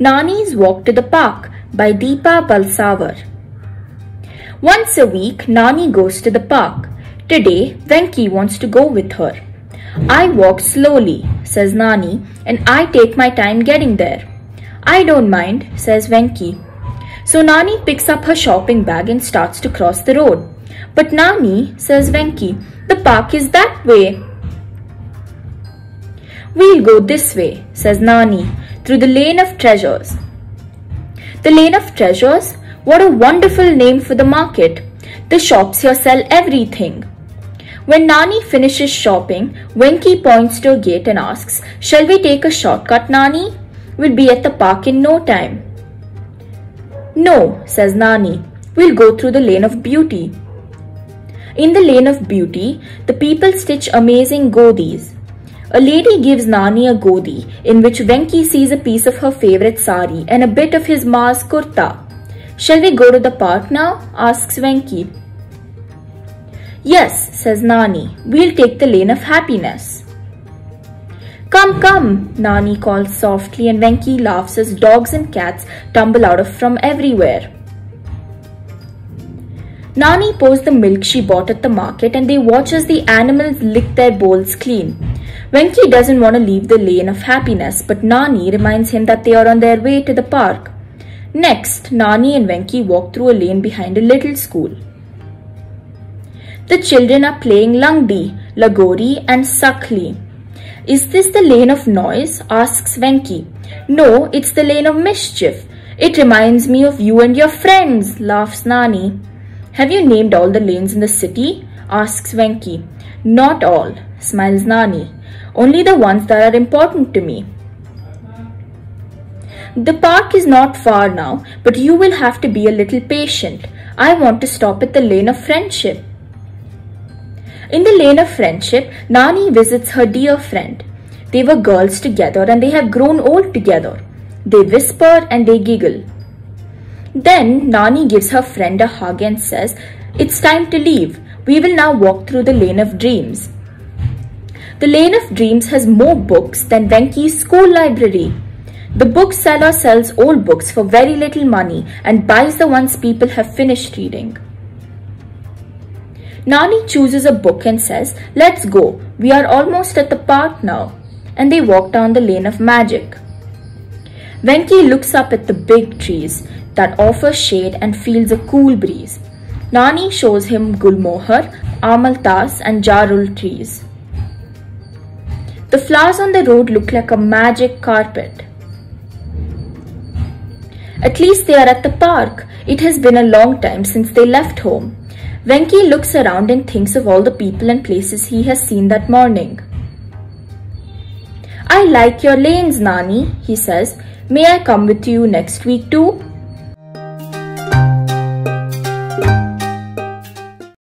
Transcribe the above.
Nani's Walk to the Park by Deepa Balsavar. Once a week, Nani goes to the park. Today, Venki wants to go with her. I walk slowly, says Nani, and I take my time getting there. I don't mind, says Venki. So Nani picks up her shopping bag and starts to cross the road. But Nani, says Venki, the park is that way. We'll go this way, says Nani, through the lane of treasures. The lane of treasures? What a wonderful name for the market. The shops here sell everything. When Nani finishes shopping, Venki points to a gate and asks, Shall we take a shortcut, Nani? We'll be at the park in no time. No, says Nani. We'll go through the lane of beauty. In the lane of beauty, the people stitch amazing godis. A lady gives Nani a godi in which Venki sees a piece of her favorite sari and a bit of his ma's kurta. Shall we go to the park now? asks Venki. Yes, says Nani. We'll take the lane of happiness. Come, come, Nani calls softly and Venki laughs as dogs and cats tumble out of from everywhere. Nani pours the milk she bought at the market and they watch as the animals lick their bowls clean. Venki doesn't want to leave the lane of happiness, but Nani reminds him that they are on their way to the park. Next, Nani and Venki walk through a lane behind a little school. The children are playing Langdi, Lagori and Sakli. Is this the lane of noise? asks Venki. No, it's the lane of mischief. It reminds me of you and your friends, laughs Nani. Have you named all the lanes in the city? asks Venki. Not all, smiles Nani only the ones that are important to me. The park is not far now, but you will have to be a little patient. I want to stop at the lane of friendship. In the lane of friendship, Nani visits her dear friend. They were girls together and they have grown old together. They whisper and they giggle. Then Nani gives her friend a hug and says, It's time to leave. We will now walk through the lane of dreams. The Lane of Dreams has more books than Venki's school library. The bookseller sells old books for very little money and buys the ones people have finished reading. Nani chooses a book and says, Let's go. We are almost at the park now. And they walk down the lane of magic. Venki looks up at the big trees that offer shade and feels a cool breeze. Nani shows him Gulmohar, Amaltas and Jarul trees. The flowers on the road look like a magic carpet. At least they are at the park. It has been a long time since they left home. Venki looks around and thinks of all the people and places he has seen that morning. I like your lanes, Nani, he says. May I come with you next week too?